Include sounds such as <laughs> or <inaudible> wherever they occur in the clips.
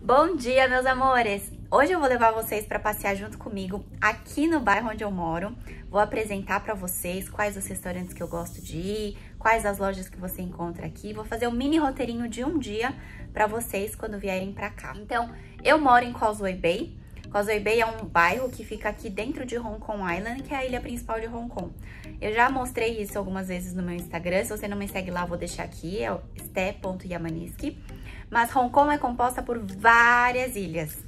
Bom dia, meus amores! Hoje eu vou levar vocês para passear junto comigo aqui no bairro onde eu moro. Vou apresentar para vocês quais os restaurantes que eu gosto de ir, quais as lojas que você encontra aqui. Vou fazer um mini roteirinho de um dia para vocês quando vierem para cá. Então, eu moro em Causeway Bay. Causeway Bay é um bairro que fica aqui dentro de Hong Kong Island, que é a ilha principal de Hong Kong. Eu já mostrei isso algumas vezes no meu Instagram, se você não me segue lá, vou deixar aqui, é o. Mas Hong Kong é composta por várias ilhas.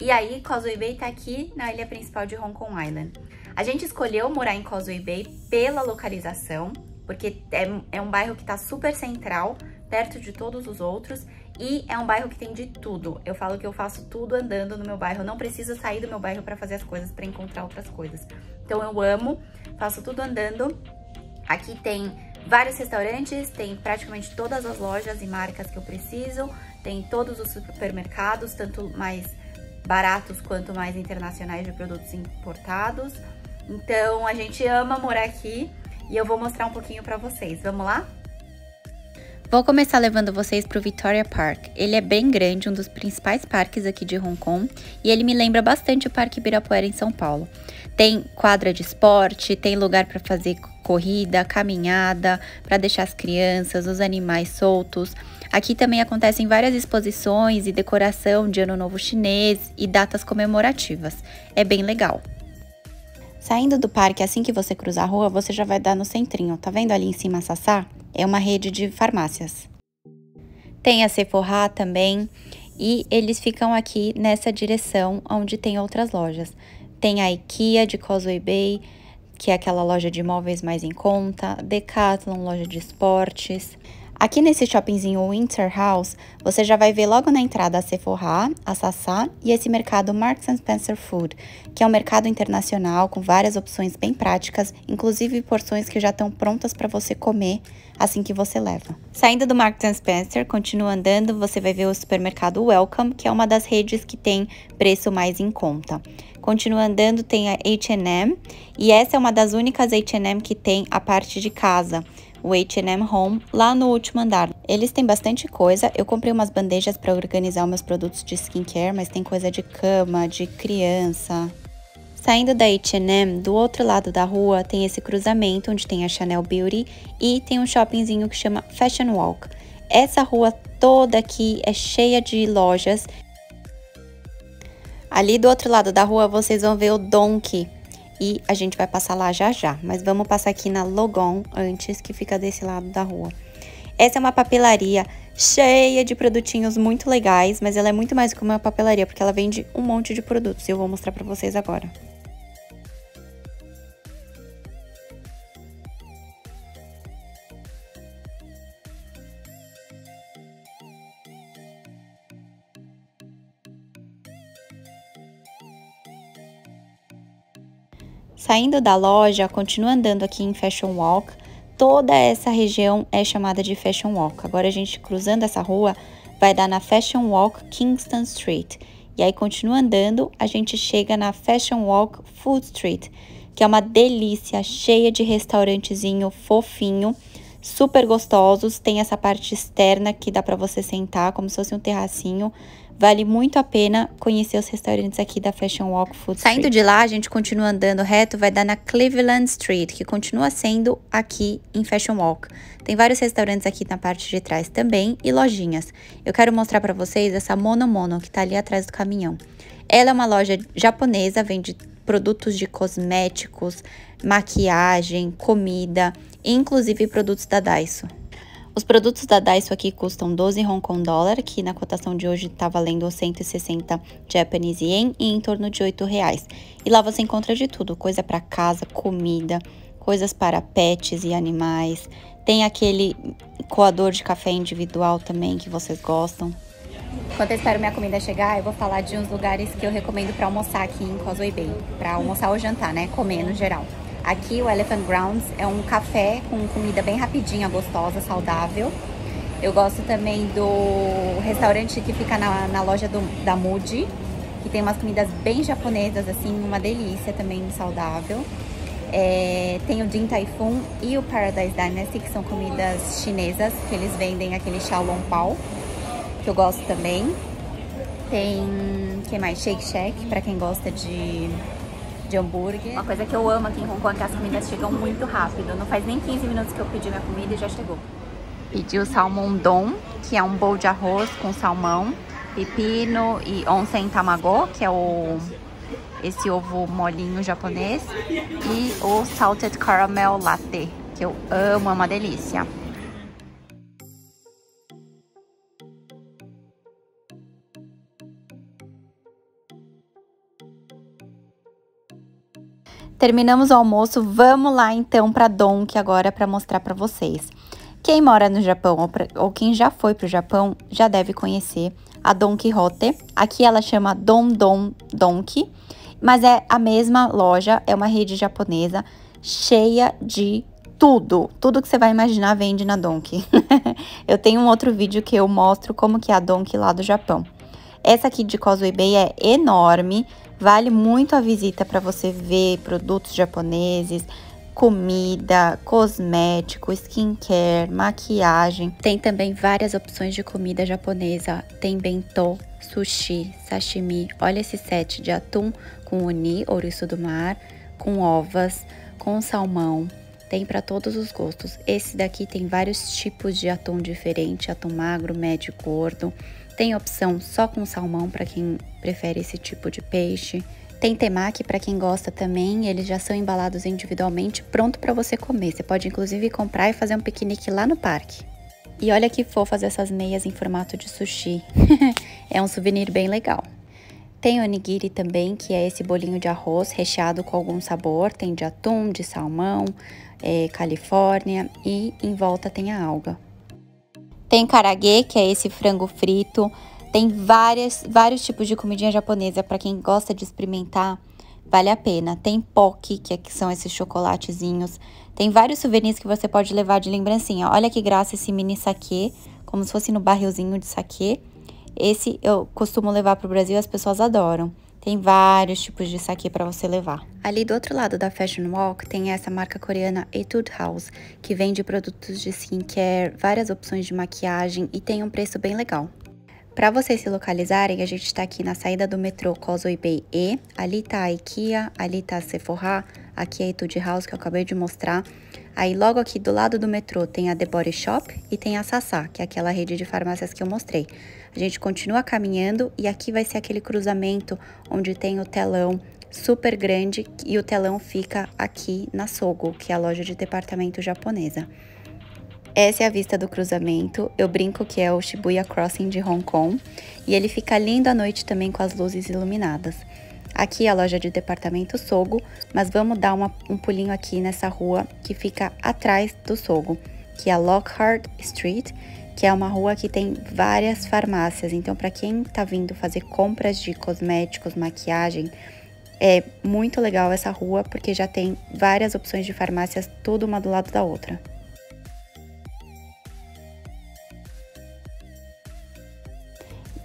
E aí, Causeway Bay tá aqui na ilha principal de Hong Kong Island. A gente escolheu morar em Causeway Bay pela localização, porque é, é um bairro que tá super central, perto de todos os outros, e é um bairro que tem de tudo. Eu falo que eu faço tudo andando no meu bairro, eu não preciso sair do meu bairro para fazer as coisas, para encontrar outras coisas. Então eu amo, faço tudo andando. Aqui tem vários restaurantes, tem praticamente todas as lojas e marcas que eu preciso, tem todos os supermercados, tanto mais baratos quanto mais internacionais de produtos importados. Então a gente ama morar aqui e eu vou mostrar um pouquinho para vocês. Vamos lá? Vou começar levando vocês para o Victoria Park. Ele é bem grande, um dos principais parques aqui de Hong Kong, e ele me lembra bastante o Parque Ibirapuera em São Paulo. Tem quadra de esporte, tem lugar para fazer corrida, caminhada, para deixar as crianças, os animais soltos. Aqui também acontecem várias exposições e decoração de Ano Novo Chinês e datas comemorativas. É bem legal. Saindo do parque, assim que você cruzar a rua, você já vai dar no centrinho. Tá vendo ali em cima a Sassá? É uma rede de farmácias. Tem a Sephora também, e eles ficam aqui nessa direção onde tem outras lojas. Tem a IKEA de Causeway Bay, que é aquela loja de móveis mais em conta, Decathlon, loja de esportes. Aqui nesse shoppingzinho Winter House, você já vai ver logo na entrada a Sephora, a Sassá e esse mercado Marks Spencer Food, que é um mercado internacional com várias opções bem práticas, inclusive porções que já estão prontas para você comer assim que você leva. Saindo do Marks Spencer, continua andando, você vai ver o supermercado Welcome, que é uma das redes que tem preço mais em conta. Continua andando, tem a H&M, e essa é uma das únicas H&M que tem a parte de casa o H&M Home, lá no último andar. Eles têm bastante coisa. Eu comprei umas bandejas para organizar meus produtos de skincare, mas tem coisa de cama, de criança. Saindo da H&M, do outro lado da rua tem esse cruzamento onde tem a Chanel Beauty e tem um shoppingzinho que chama Fashion Walk. Essa rua toda aqui é cheia de lojas. Ali do outro lado da rua vocês vão ver o Donkey, e a gente vai passar lá já já. Mas vamos passar aqui na Logon antes, que fica desse lado da rua. Essa é uma papelaria cheia de produtinhos muito legais, mas ela é muito mais que uma papelaria, porque ela vende um monte de produtos. E eu vou mostrar pra vocês agora. Saindo da loja, continua andando aqui em Fashion Walk. Toda essa região é chamada de Fashion Walk. Agora a gente cruzando essa rua vai dar na Fashion Walk Kingston Street. E aí continua andando, a gente chega na Fashion Walk Food Street, que é uma delícia, cheia de restaurantezinho fofinho, super gostosos. Tem essa parte externa que dá para você sentar, como se fosse um terracinho. Vale muito a pena conhecer os restaurantes aqui da Fashion Walk Food. Saindo de lá, a gente continua andando reto, vai dar na Cleveland Street, que continua sendo aqui em Fashion Walk. Tem vários restaurantes aqui na parte de trás também e lojinhas. Eu quero mostrar para vocês essa Mono Mono, que tá ali atrás do caminhão. Ela é uma loja japonesa, vende produtos de cosméticos, maquiagem, comida, inclusive produtos da Daiso. Os produtos da Daiso aqui custam 12 Hong Kong dólar, que na cotação de hoje está valendo 160 Japanese Yen e em torno de 8 reais. E lá você encontra de tudo, coisa para casa, comida, coisas para pets e animais. Tem aquele coador de café individual também que vocês gostam. Enquanto eu espero minha comida chegar, eu vou falar de uns lugares que eu recomendo para almoçar aqui em Causeway Bay. Para almoçar ou jantar, né? Comer no geral. Aqui o Elephant Grounds é um café com comida bem rapidinha, gostosa, saudável. Eu gosto também do restaurante que fica na, na loja do, da Moody, que tem umas comidas bem japonesas, assim, uma delícia também, saudável. É, tem o Din Tai Fung e o Paradise Dynasty, que são comidas chinesas, que eles vendem aquele Xiaolong Pao, que eu gosto também. Tem, que mais? Shake Shack, pra quem gosta de, de hambúrguer. Uma coisa que eu amo aqui em Hong Kong é que as comidas chegam muito rápido. Não faz nem 15 minutos que eu pedi minha comida e já chegou. Pedi o salmão dom, que é um bowl de arroz com salmão, pepino e onsen tamago, que é o esse ovo molinho japonês e o salted caramel latte, que eu amo, é uma delícia. Terminamos o almoço, vamos lá então para Donki agora para mostrar para vocês. Quem mora no Japão ou, pra, ou quem já foi para o Japão já deve conhecer a Don Quixote. Aqui ela chama Don Don Donki, mas é a mesma loja, é uma rede japonesa cheia de tudo, tudo que você vai imaginar vende na Donki. <laughs> eu tenho um outro vídeo que eu mostro como que é a Donki lá do Japão. Essa aqui de Causeway Bay é enorme, Vale muito a visita para você ver produtos japoneses, comida, cosmético, skincare, maquiagem. Tem também várias opções de comida japonesa. Tem bentô, sushi, sashimi. Olha esse set de atum com uni, ouriço do mar, com ovas, com salmão. Tem para todos os gostos. Esse daqui tem vários tipos de atum diferente, atum magro, médio, gordo. Tem opção só com salmão para quem prefere esse tipo de peixe. Tem temaki para quem gosta também, eles já são embalados individualmente, pronto para você comer. Você pode inclusive comprar e fazer um piquenique lá no parque. E olha que fofas essas meias em formato de sushi. <laughs> é um souvenir bem legal. Tem onigiri também, que é esse bolinho de arroz recheado com algum sabor. Tem de atum, de salmão, é, Califórnia e em volta tem a alga. Tem karaage, que é esse frango frito. Tem várias, vários tipos de comidinha japonesa para quem gosta de experimentar. Vale a pena. Tem poke, que, é, que são esses chocolatezinhos. Tem vários souvenirs que você pode levar de lembrancinha. Olha que graça esse mini saquê, como se fosse no barrilzinho de saquê. Esse eu costumo levar para o Brasil, as pessoas adoram. Tem vários tipos de saque para você levar. Ali do outro lado da Fashion Walk tem essa marca coreana Etude House, que vende produtos de skincare, várias opções de maquiagem e tem um preço bem legal. Para vocês se localizarem, a gente está aqui na saída do metrô Causeway Bay E, ali está a IKEA, ali está a Sephora, aqui é a Etude House que eu acabei de mostrar. Aí logo aqui do lado do metrô tem a The Body Shop e tem a Sassá, que é aquela rede de farmácias que eu mostrei. A gente continua caminhando e aqui vai ser aquele cruzamento onde tem o telão super grande e o telão fica aqui na Sogo, que é a loja de departamento japonesa. Essa é a vista do cruzamento. Eu brinco que é o Shibuya Crossing de Hong Kong e ele fica lindo à noite também com as luzes iluminadas. Aqui é a loja de departamento Sogo, mas vamos dar uma, um pulinho aqui nessa rua que fica atrás do Sogo, que é a Lockhart Street, que é uma rua que tem várias farmácias. Então, para quem está vindo fazer compras de cosméticos, maquiagem, é muito legal essa rua porque já tem várias opções de farmácias, tudo uma do lado da outra.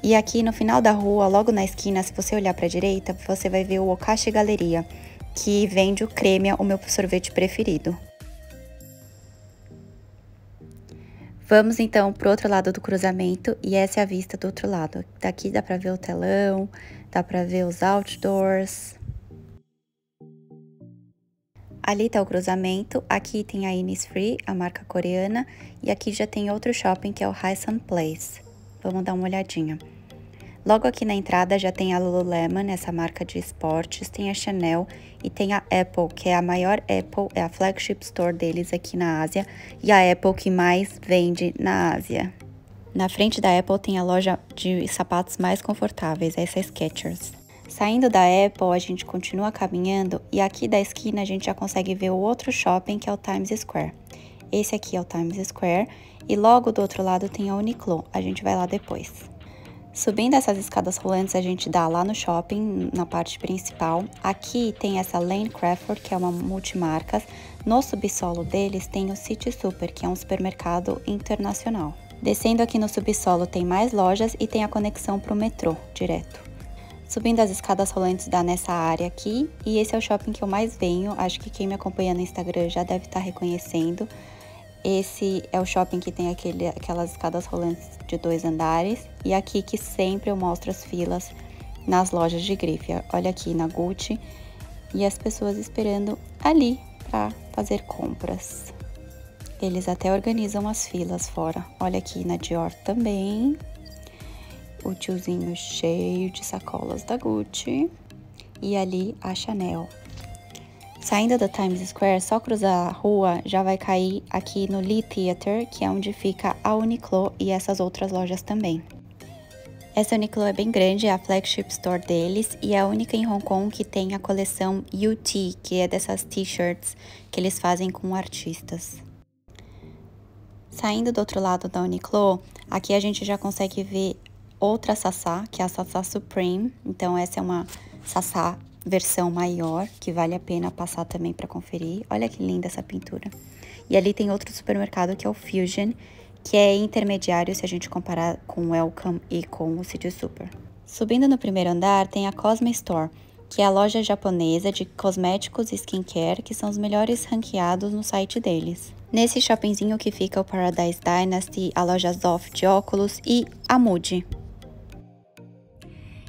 E aqui no final da rua, logo na esquina, se você olhar para a direita, você vai ver o Okashi Galeria, que vende o Cremia, o meu sorvete preferido. Vamos então para o outro lado do cruzamento e essa é a vista do outro lado. Daqui dá para ver o telão, dá para ver os outdoors. Ali está o cruzamento, aqui tem a Innisfree, a marca coreana, e aqui já tem outro shopping que é o Hysan Place. Vamos dar uma olhadinha. Logo aqui na entrada já tem a Lululemon, essa marca de esportes, tem a Chanel e tem a Apple, que é a maior Apple, é a flagship store deles aqui na Ásia e a Apple que mais vende na Ásia. Na frente da Apple tem a loja de sapatos mais confortáveis, essa é Skechers. Saindo da Apple, a gente continua caminhando e aqui da esquina a gente já consegue ver o outro shopping que é o Times Square. Esse aqui é o Times Square e logo do outro lado tem a Uniqlo, a gente vai lá depois. Subindo essas escadas rolantes, a gente dá lá no shopping, na parte principal. Aqui tem essa Lane Crawford, que é uma multimarcas. No subsolo deles tem o City Super, que é um supermercado internacional. Descendo aqui no subsolo tem mais lojas e tem a conexão para o metrô direto. Subindo as escadas rolantes dá nessa área aqui e esse é o shopping que eu mais venho. Acho que quem me acompanha no Instagram já deve estar reconhecendo. Esse é o shopping que tem aquele, aquelas escadas rolantes de dois andares. E aqui que sempre eu mostro as filas nas lojas de grife. Olha aqui na Gucci e as pessoas esperando ali para fazer compras. Eles até organizam as filas fora. Olha aqui na Dior também. O tiozinho cheio de sacolas da Gucci. E ali a Chanel. Saindo da Times Square, só cruzar a rua já vai cair aqui no Lee Theater, que é onde fica a Uniqlo e essas outras lojas também. Essa Uniqlo é bem grande, é a flagship store deles e é a única em Hong Kong que tem a coleção UT, que é dessas t-shirts que eles fazem com artistas. Saindo do outro lado da Uniqlo, aqui a gente já consegue ver outra Sassá, que é a Sassá Supreme. Então essa é uma Sassá versão maior, que vale a pena passar também para conferir. Olha que linda essa pintura. E ali tem outro supermercado que é o Fusion, que é intermediário se a gente comparar com o Welcome e com o City Super. Subindo no primeiro andar tem a Cosme Store, que é a loja japonesa de cosméticos e skincare que são os melhores ranqueados no site deles. Nesse shoppingzinho que fica o Paradise Dynasty, a loja Zoff de óculos e a Moody.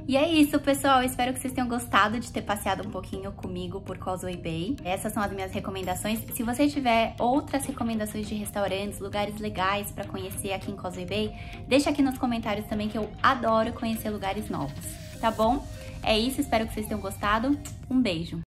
E é isso, pessoal. Espero que vocês tenham gostado de ter passeado um pouquinho comigo por Causeway Bay. Essas são as minhas recomendações. Se você tiver outras recomendações de restaurantes, lugares legais para conhecer aqui em Causeway Bay, deixa aqui nos comentários também que eu adoro conhecer lugares novos, tá bom? É isso, espero que vocês tenham gostado. Um beijo!